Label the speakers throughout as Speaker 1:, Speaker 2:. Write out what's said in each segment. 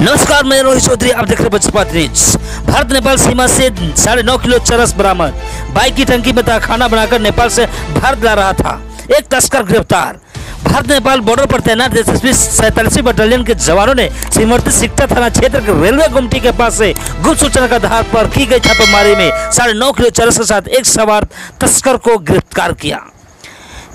Speaker 1: नमस्कार, मैं रोहित चौधरी, आप देख रहे हैं बचपत न्यूज़। भारत नेपाल सीमा से साढ़े नौ किलो चरस बरामद। बाइक की टंकी में खाना बनाकर नेपाल से भारत ला रहा था। एक तस्कर गिरफ़्तार। भारत नेपाल बॉर्डर पर तैनात एसएसबी सैतालीसवीं बटालियन के जवानों ने सीमावर्ती सिकटा थाना क्षेत्र के रेलवे गुमटी के पास से गुप्त सूचना के आधार पर की गई छापेमारी में साढ़े नौ किलो चरस के साथ एक सवार तस्कर को गिरफ़्तार किया।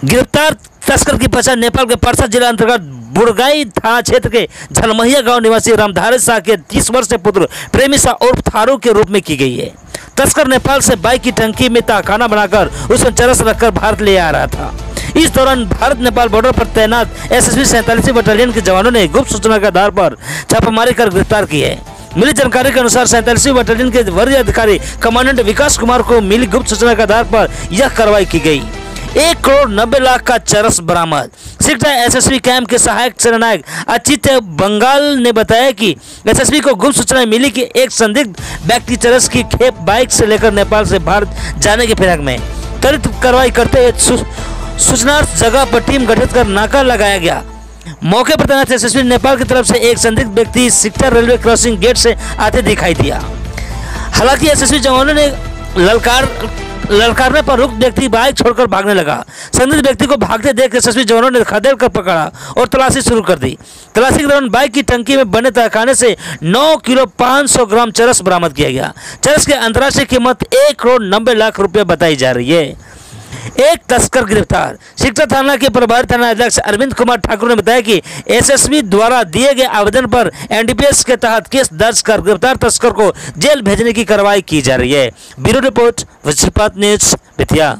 Speaker 1: गिरफ़्तार तस्कर की पहचान नेपाल के परसा जिला अंतर्गत बुड़गाई थाना क्षेत्र के झलमहिया गाँव निवासी रामधारी शाह के 30 वर्ष पुत्र प्रेमी शाह उर्फ़ थारू के रूप में की गई है। तस्कर नेपाल से बाइक की टंकी में खाना बनाकर उसमें चरस रखकर भारत ले आ रहा था। इस दौरान भारत नेपाल बॉर्डर पर तैनात एसएसबी सैंतालीसवीं बटालियन के जवानों ने गुप्त सूचना के आधार पर छापामारी कर गिरफ़्तार की है। मिली जानकारी के अनुसार सैंतालीसवीं बटालियन के वरीय अधिकारी कमांडेंट विकास कुमार को मिली गुप्त सूचना के आधार पर यह कार्रवाई की गई। एक करोड़ नब्बे लाख का चरस बरामद। सिकटा एसएसबी कैंप के सहायक सेनानायक अचित बंगाल ने बताया कि एसएसबी को गुप्त सूचना मिली कि एक संदिग्ध व्यक्ति चरस की खेप बाइक से लेकर नेपाल से भारत जाने के फिराक में त्वरित कार्रवाई करते हुए सूचना जगह पर टीम गठित कर नाका लगाया गया। मौके पर तैनात एसएसबी नेपाल की तरफ़ से एक संदिग्ध व्यक्ति सिकटा रेलवे क्रॉसिंग गेट से आते दिखाई दिया। हालाँकि एसएसबी जवानों ने ललकार ललकारने पर रुक व्यक्ति बाइक छोड़कर भागने लगा। संदिग्ध व्यक्ति को भागते देख एसएसबी जवानों ने खदेड़ कर पकड़ा और तलाशी शुरू कर दी। तलाशी के दौरान बाइक की टंकी में बने तहखाने से नौ किलो 500 ग्राम चरस बरामद किया गया। चरस की अंतर्राष्ट्रीय कीमत एक करोड़ नब्बे लाख रुपये बताई जा रही है। एक तस्कर गिरफ़्तार। शिक्षा थाना के प्रभारी थाना अध्यक्ष अरविंद कुमार ठाकुर ने बताया कि एसएसबी द्वारा दिए गए आवेदन पर एनडीपीएस के तहत केस दर्ज कर गिरफ़्तार तस्कर को जेल भेजने की कार्रवाई की जा रही है। ब्यूरो रिपोर्ट, वज्रपात न्यूज़ बेतिया